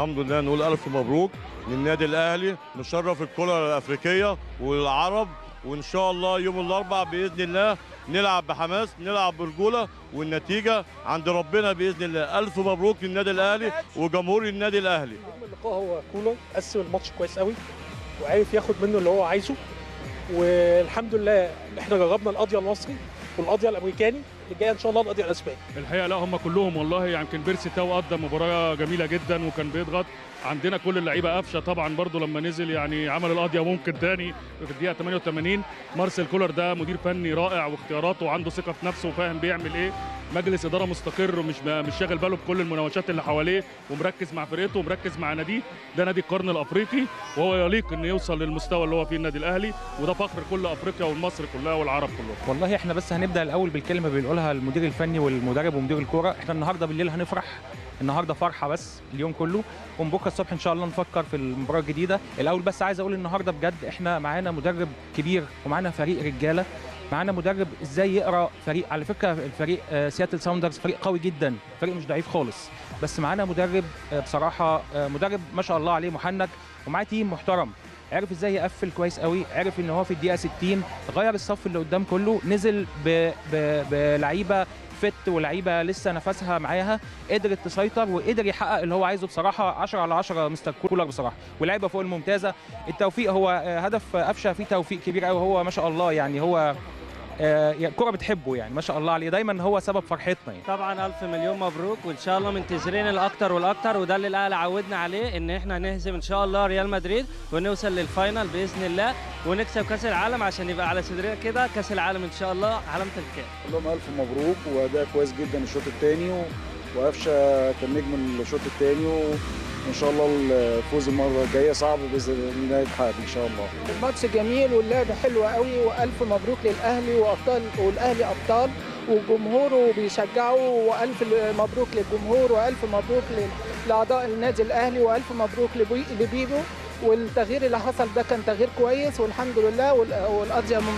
الحمد لله نقول ألف مبروك للنادي الأهلي نشرف الكرة الأفريقية والعرب وإن شاء الله يوم الاربعاء بإذن الله نلعب بحماس نلعب برجولة والنتيجة عند ربنا بإذن الله. ألف مبروك للنادي الأهلي وجمهور النادي الأهلي. اللقاء هو كولر قسم الماتش كويس قوي وعارف ياخد منه اللي هو عايزه والحمد لله إحنا جربنا القضية المصري والقضية الأمريكاني اللي جاية إن شاء الله القضية الأسباني. الحقيقة لا هم كلهم والله يمكن بيرسي تاو قدم مباراة جميلة جدا وكان بيضغط. عندنا كل اللعيبة قفشه طبعا برضو لما نزل يعني عمل القضية ممكن تاني في الدقيقة 88 مارسيل كولر ده مدير فني رائع واختياراته وعنده ثقة في نفسه وفاهم بيعمل إيه. مجلس إدارة مستقر ومش مش شاغل باله بكل المناوشات اللي حواليه ومركز مع فرقته ومركز مع ناديه. ده نادي القرن الأفريقي وهو يليق إنه يوصل للمستوى اللي هو فيه النادي الأهلي وده فخر كل أفريقيا والمصر كلها والعرب كلهم. والله إحنا بس هنبدأ الأول بالكلمة اللي بيقولها المدير الفني والمدرب ومدير الكورة. إحنا النهارده بالليل هنفرح. النهارده فرحة بس اليوم كله. ومن بكرة الصبح إن شاء الله نفكر في المباراة الجديدة. الأول بس عايز أقول النهارده بجد إحنا معانا مدرب كبير ومعانا فريق رجالة. معانا مدرب إزاي يقرأ فريق على فكرة الفريق آه، سياتل ساوندرز فريق قوي جدا فريق مش ضعيف خالص بس معانا مدرب آه، بصراحة آه، مدرب ما شاء الله عليه محنك ومعاه team محترم عرف إزاي يقفل كويس قوي عرف ان هو في الدقيقة 60 غير الصف اللي قدام كله نزل بلعيبة fit ولعيبة لسه نفسها معاها قدرت تسيطر وقدر يحقق اللي هو عايزه بصراحة 10 على 10 مستر كولر بصراحة ولعيبة فوق الممتازة التوفيق هو آه، هدف أفشه فيه توفيق كبير قوي هو ما شاء الله يعني هو آه، الكوره بتحبه يعني ما شاء الله عليه. دايما هو سبب فرحتنا يعني. طبعا ألف مليون مبروك وإن شاء الله منتظرين الأكتر والأكتر وده اللي الأهلي عودنا عليه إن إحنا نهزم إن شاء الله ريال مدريد ونوصل لل final بإذن الله ونكسب كأس العالم عشان يبقى على صدرنا كده كأس العالم إن شاء الله علامه الكاس كلهم ألف مبروك وأداء كويس جدا الشوط الثاني وقفشة كان نجم الشوط الثاني وان شاء الله الفوز المرة الجاية صعب باذن الله يتحقق إن شاء الله. الماتش جميل واللعب حلو قوي وألف مبروك للأهلي وابطال والأهلي أبطال وجمهوره بيشجعوا وألف مبروك للجمهور وألف مبروك لأعضاء النادي الأهلي وألف مبروك لبي- لبيبو. والتغيير اللي حصل ده كان تغيير كويس والحمد لله وال- والقضية مم-